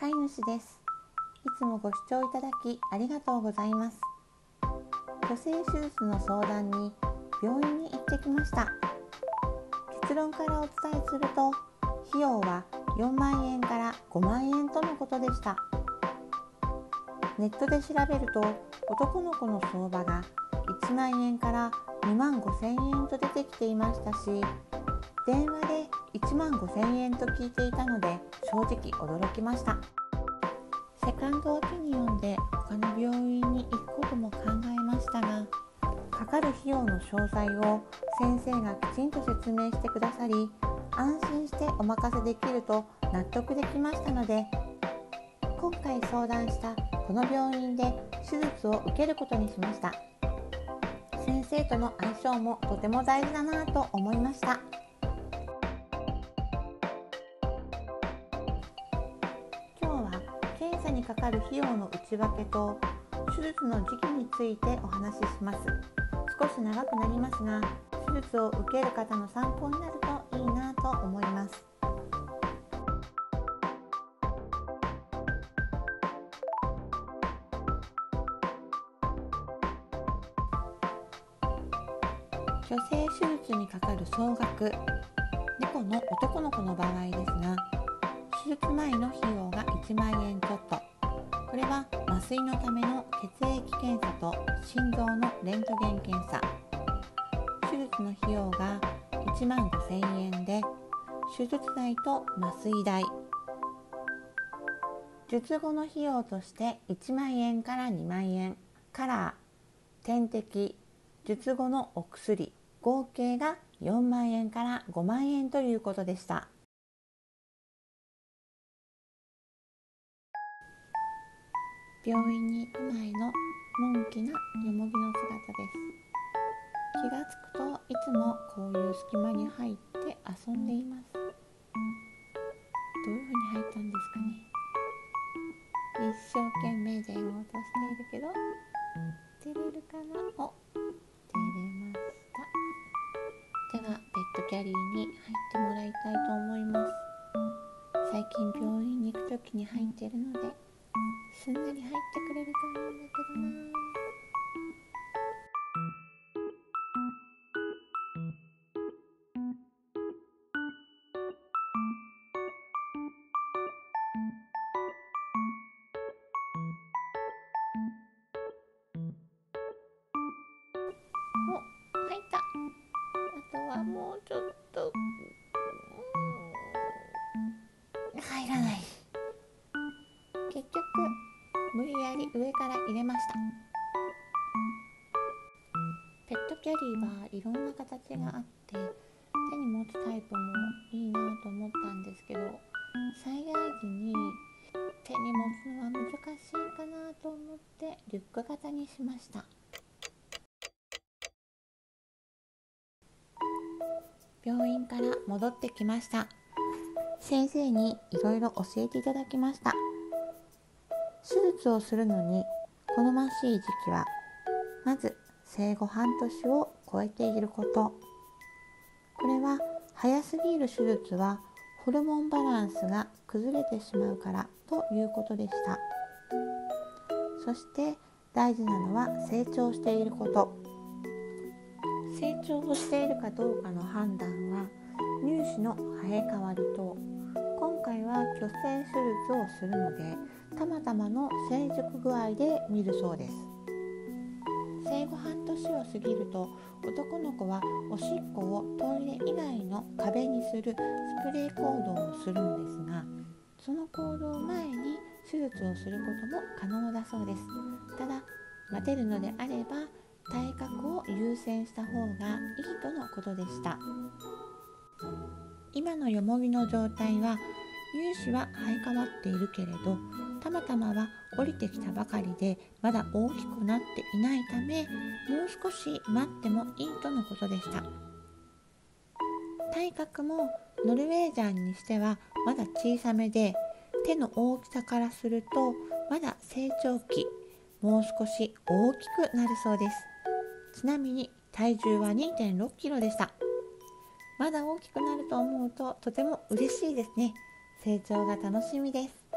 飼い主です。いつもご視聴いただきありがとうございます。女性手術の相談に病院に行ってきました。結論からお伝えすると費用は4万円から5万円とのことでした。ネットで調べると男の子の相場が1万円から2万5千円と出てきていましたし電話で1万5千円と聞いていたので正直驚きました。セカンドオピニオンで他の病院に行くことも考えましたがかかる費用の詳細を先生がきちんと説明してくださり安心してお任せできると納得できましたので今回相談したこの病院で手術を受けることにしました。先生との相性もとても大事だなと思いました。にかかる費用の内訳と手術の時期についてお話しします。少し長くなりますが手術を受ける方の参考になるといいなと思います。女性手術にかかる総額猫の男の子の場合ですが手術前の費用が1万円ちょっと。これは麻酔のための血液検査と心臓のレントゲン検査。手術の費用が1万5000円で手術代と麻酔代。術後の費用として1万円から2万円カラー。点滴術後のお薬合計が4万円から5万円ということでした。病院に行く前ののんきなよもぎの姿です。気がつくといつもこういう隙間に入って遊んでいます。どういうふうに入ったんですかね。一生懸命電話をしているけど出れるかな？お出れました。ではベッドキャリーに入ってもらいたいと思います。最近病院に行く時に入っているのですんなり入ってくれるといいんだけどな。お入った。あとはもうちょっと。入らない。理やり上から入れました。ペットキャリーはいろんな形があって手に持つタイプもいいなと思ったんですけど災害時に手に持つのは難しいかなと思ってリュック型にしました。病院から戻ってきました。先生にいろいろ教えていただきました。手術をするのに好ましい時期はまず生後半年を超えていること。これは早すぎる手術はホルモンバランスが崩れてしまうからということでした。そして大事なのは成長していること。成長をしているかどうかの判断は乳歯の生え変わりと。今回は虚勢手術をするのでたまたまの成熟具合で見るそうです。生後半年を過ぎると男の子はおしっこをトイレ以外の壁にするスプレー行動をするのですがその行動前に手術をすることも可能だそうです。ただ待てるのであれば体格を優先した方がいいとのことでした。今のよもぎの状態は乳歯は生え変わっているけれどたまたまは降りてきたばかりでまだ大きくなっていないためもう少し待ってもいいとのことでした。体格もノルウェージャンにしてはまだ小さめで手の大きさからするとまだ成長期もう少し大きくなるそうです。ちなみに体重は2 6キロでした。まだ大きくなると思うととても嬉しいですね。成長が楽しみです。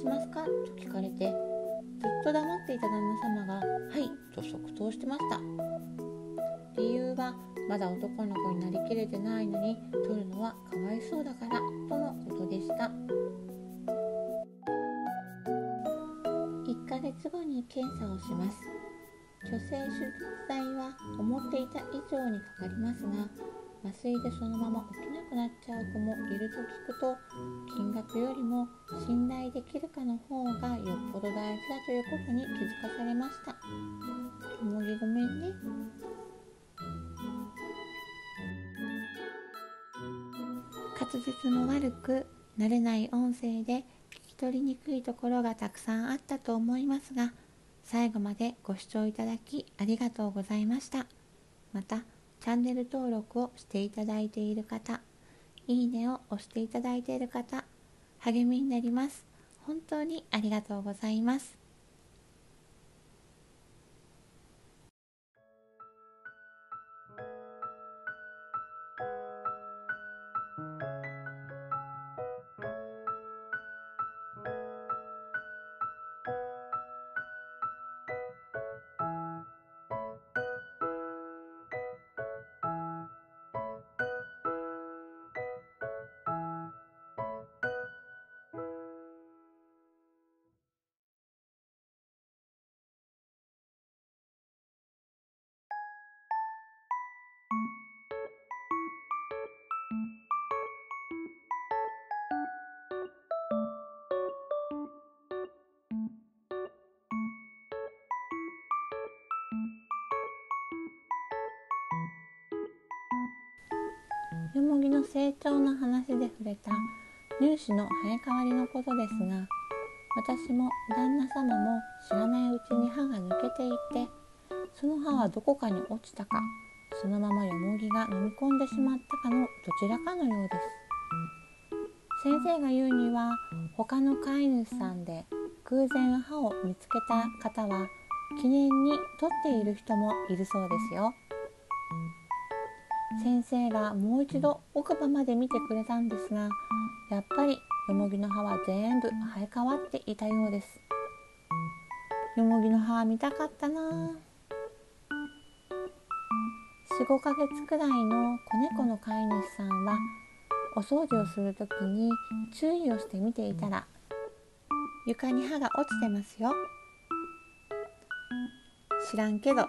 しますか？と聞かれてずっと黙っていた旦那様が「はい」と即答してました。理由はまだ男の子になりきれてないのに取るのはかわいそうだからとのことでした。1ヶ月後に検査をします。女性手術代は思っていた以上にかかりますが麻酔でそのまま起きなっちゃう子も。いると聞くと金額よりも信頼できるかの方がよっぽど大事だということに気づかされました。ともぎごめんね。滑舌も悪く慣れない音声で聞き取りにくいところがたくさんあったと思いますが最後までご視聴いただきありがとうございました。またチャンネル登録をしていただいている方いいねを押していただいている方励みになります。本当にありがとうございます。よもぎの成長の話で触れた。乳歯の生え変わりのことですが私も旦那様も知らないうちに歯が抜けていてその歯はどこかに落ちたかそのままよもぎが飲み込んでしまったかのどちらかのようです。先生が言うには他の飼い主さんで偶然歯を見つけた方は記念に取っている人もいるそうですよ。先生がもう一度奥歯まで見てくれたんですがやっぱりよもぎの歯は全部生え変わっていたようです。よもぎの歯は見たかったな。45ヶ月くらいの子猫の飼い主さんはお掃除をする時に注意をして見ていたら床に歯が落ちてますよ。知らんけど